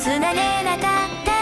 つなげなかった